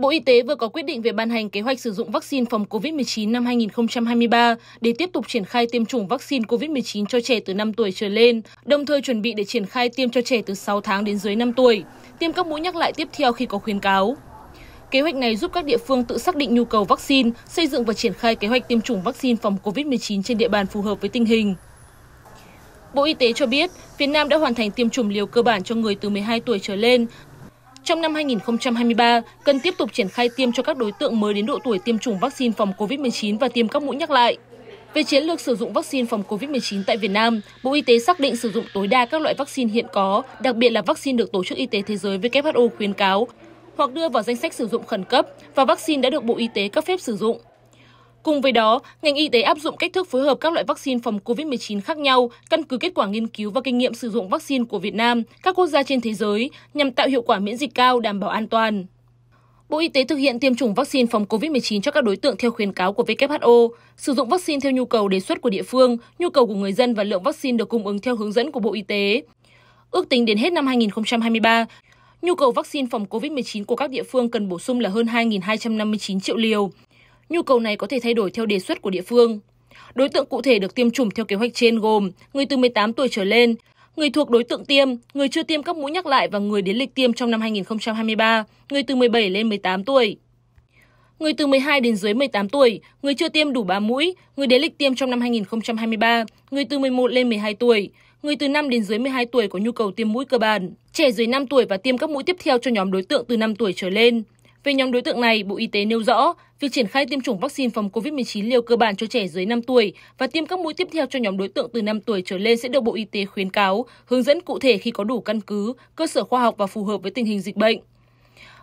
Bộ Y tế vừa có quyết định về ban hành kế hoạch sử dụng vaccine phòng COVID-19 năm 2023 để tiếp tục triển khai tiêm chủng vaccine COVID-19 cho trẻ từ 5 tuổi trở lên, đồng thời chuẩn bị để triển khai tiêm cho trẻ từ 6 tháng đến dưới 5 tuổi, tiêm các mũi nhắc lại tiếp theo khi có khuyến cáo. Kế hoạch này giúp các địa phương tự xác định nhu cầu vaccine, xây dựng và triển khai kế hoạch tiêm chủng vaccine phòng COVID-19 trên địa bàn phù hợp với tình hình. Bộ Y tế cho biết, Việt Nam đã hoàn thành tiêm chủng liều cơ bản cho người từ 12 tuổi trở lên. Trong năm 2023, cần tiếp tục triển khai tiêm cho các đối tượng mới đến độ tuổi tiêm chủng vaccine phòng COVID-19 và tiêm các mũi nhắc lại. Về chiến lược sử dụng vaccine phòng COVID-19 tại Việt Nam, Bộ Y tế xác định sử dụng tối đa các loại vaccine hiện có, đặc biệt là vaccine được Tổ chức Y tế Thế giới WHO khuyến cáo hoặc đưa vào danh sách sử dụng khẩn cấp và vaccine đã được Bộ Y tế cấp phép sử dụng. Cùng với đó, ngành y tế áp dụng cách thức phối hợp các loại vaccine phòng COVID-19 khác nhau, căn cứ kết quả nghiên cứu và kinh nghiệm sử dụng vaccine của Việt Nam, các quốc gia trên thế giới nhằm tạo hiệu quả miễn dịch cao, đảm bảo an toàn. Bộ Y tế thực hiện tiêm chủng vaccine phòng COVID-19 cho các đối tượng theo khuyến cáo của WHO, sử dụng vaccine theo nhu cầu đề xuất của địa phương, nhu cầu của người dân và lượng vaccine được cung ứng theo hướng dẫn của Bộ Y tế. Ước tính đến hết năm 2023, nhu cầu vaccine phòng COVID-19 của các địa phương cần bổ sung là hơn 2.259 triệu liều. Nhu cầu này có thể thay đổi theo đề xuất của địa phương. Đối tượng cụ thể được tiêm chủng theo kế hoạch trên gồm người từ 18 tuổi trở lên, người thuộc đối tượng tiêm, người chưa tiêm các mũi nhắc lại và người đến lịch tiêm trong năm 2023, người từ 17 lên 18 tuổi. Người từ 12 đến dưới 18 tuổi, người chưa tiêm đủ 3 mũi, người đến lịch tiêm trong năm 2023, người từ 11 lên 12 tuổi, người từ 5 đến dưới 12 tuổi có nhu cầu tiêm mũi cơ bản, trẻ dưới 5 tuổi và tiêm các mũi tiếp theo cho nhóm đối tượng từ 5 tuổi trở lên. Về nhóm đối tượng này, Bộ Y tế nêu rõ, việc triển khai tiêm chủng vaccine phòng COVID-19 liều cơ bản cho trẻ dưới 5 tuổi và tiêm các mũi tiếp theo cho nhóm đối tượng từ 5 tuổi trở lên sẽ được Bộ Y tế khuyến cáo, hướng dẫn cụ thể khi có đủ căn cứ, cơ sở khoa học và phù hợp với tình hình dịch bệnh.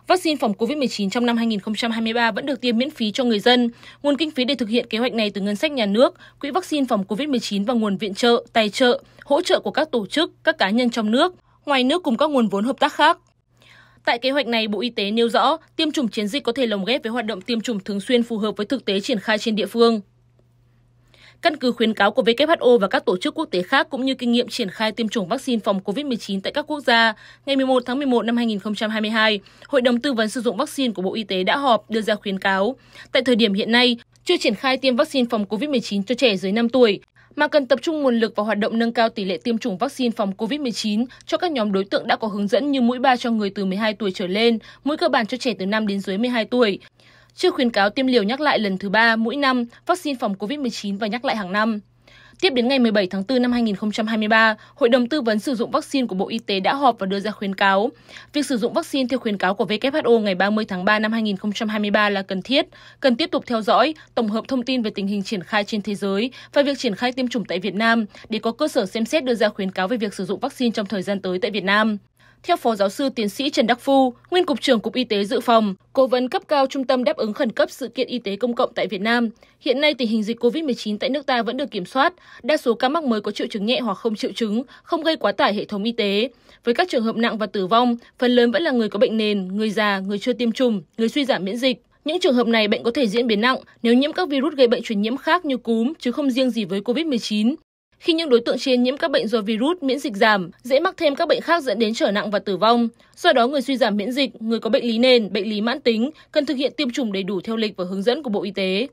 Vaccine phòng COVID-19 trong năm 2023 vẫn được tiêm miễn phí cho người dân. Nguồn kinh phí để thực hiện kế hoạch này từ ngân sách nhà nước, Quỹ vaccine phòng COVID-19 và nguồn viện trợ, tài trợ, hỗ trợ của các tổ chức, các cá nhân trong nước, ngoài nước cùng các nguồn vốn hợp tác khác. Tại kế hoạch này, Bộ Y tế nêu rõ tiêm chủng chiến dịch có thể lồng ghép với hoạt động tiêm chủng thường xuyên phù hợp với thực tế triển khai trên địa phương. Căn cứ khuyến cáo của WHO và các tổ chức quốc tế khác cũng như kinh nghiệm triển khai tiêm chủng vaccine phòng COVID-19 tại các quốc gia, ngày 11 tháng 11 năm 2022, Hội đồng tư vấn sử dụng vaccine của Bộ Y tế đã họp đưa ra khuyến cáo. Tại thời điểm hiện nay, chưa triển khai tiêm vaccine phòng COVID-19 cho trẻ dưới 5 tuổi, mà cần tập trung nguồn lực vào hoạt động nâng cao tỷ lệ tiêm chủng vaccine phòng COVID-19 cho các nhóm đối tượng đã có hướng dẫn như mũi 3 cho người từ 12 tuổi trở lên, mũi cơ bản cho trẻ từ 5 đến dưới 12 tuổi. Chưa khuyến cáo tiêm liều nhắc lại lần thứ 3 mũi năm vaccine phòng COVID-19 và nhắc lại hàng năm. Tiếp đến ngày 17 tháng 4 năm 2023, Hội đồng tư vấn sử dụng vaccine của Bộ Y tế đã họp và đưa ra khuyến cáo. Việc sử dụng vaccine theo khuyến cáo của WHO ngày 30 tháng 3 năm 2023 là cần thiết, cần tiếp tục theo dõi, tổng hợp thông tin về tình hình triển khai trên thế giới và việc triển khai tiêm chủng tại Việt Nam để có cơ sở xem xét đưa ra khuyến cáo về việc sử dụng vaccine trong thời gian tới tại Việt Nam. Theo Phó Giáo sư Tiến sĩ Trần Đắc Phu, Nguyên Cục trưởng Cục Y tế Dự phòng, Cố vấn cấp cao Trung tâm đáp ứng khẩn cấp sự kiện y tế công cộng tại Việt Nam, hiện nay tình hình dịch COVID-19 tại nước ta vẫn được kiểm soát, đa số ca mắc mới có triệu chứng nhẹ hoặc không triệu chứng, không gây quá tải hệ thống y tế. Với các trường hợp nặng và tử vong, phần lớn vẫn là người có bệnh nền, người già, người chưa tiêm chủng, người suy giảm miễn dịch. Những trường hợp này bệnh có thể diễn biến nặng nếu nhiễm các virus gây bệnh truyền nhiễm khác như cúm, chứ không riêng gì với COVID-19. Khi những đối tượng trên nhiễm các bệnh do virus miễn dịch giảm, dễ mắc thêm các bệnh khác dẫn đến trở nặng và tử vong. Do đó, người suy giảm miễn dịch, người có bệnh lý nền, bệnh lý mãn tính cần thực hiện tiêm chủng đầy đủ theo lịch và hướng dẫn của Bộ Y tế.